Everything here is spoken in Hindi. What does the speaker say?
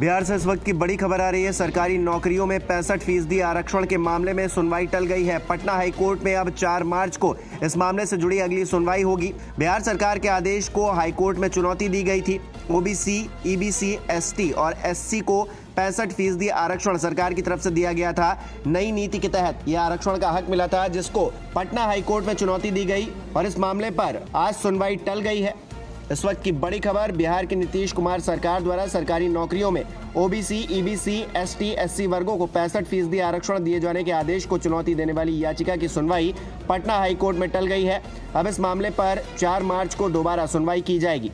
बिहार से इस वक्त की बड़ी खबर आ रही है। सरकारी नौकरियों में पैंसठ फ़ीसदी आरक्षण के मामले में सुनवाई टल गई है। पटना हाईकोर्ट में अब 4 मार्च को इस मामले से जुड़ी अगली सुनवाई होगी। बिहार सरकार के आदेश को हाईकोर्ट में चुनौती दी गई थी। ओबीसी, ईबीसी, एसटी और एससी को पैंसठ फ़ीसदी आरक्षण सरकार की तरफ़ से दिया गया था। नई नीति के तहत यह आरक्षण का हक मिला था, जिसको पटना हाईकोर्ट में चुनौती दी गई और इस मामले पर आज सुनवाई टल गई है। इस वक्त की बड़ी खबर, बिहार की नीतीश कुमार सरकार द्वारा सरकारी नौकरियों में ओबीसी ईबीसी एसटी एससी वर्गों को पैंसठ फ़ीसदी आरक्षण दिए जाने के आदेश को चुनौती देने वाली याचिका की सुनवाई पटना हाईकोर्ट में टल गई है। अब इस मामले पर चार मार्च को दोबारा सुनवाई की जाएगी।